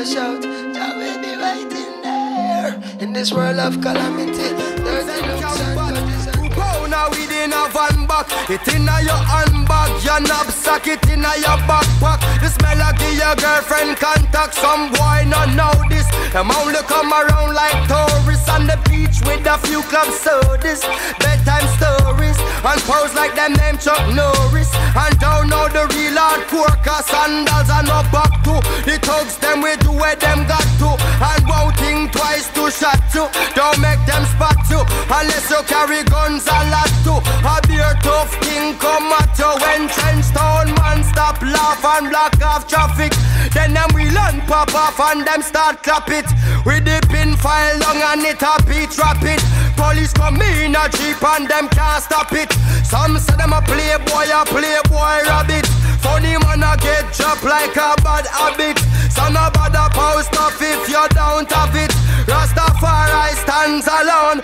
a shout. Jah will be right in there. In this world of calamity, touches and Now within a van back, it in a your handbag, your knapsack, it in a your backpack. The smell of your girlfriend contact. Some boy not know this. Them only come around like tourists on the beach with a few club sodas, bedtime stories, and pose like them name Chuck Norris. And don't the real hardcore, cause sandals are no back to. The thugs them we do where them got to, and won't think twice to shot you. Don't make them spot you, unless you carry guns a lot too. A beer tough king come at you when trench town man stop laugh and block off traffic. Then them we learn pop off and them start clap it. We the pin file long and it a beat drop it. Police come in a jeep and them can't stop it. Some say them a playboy, a playboy rabbit. Like a bad habit. So no bother post off if you don't have it. Rastafari stands alone.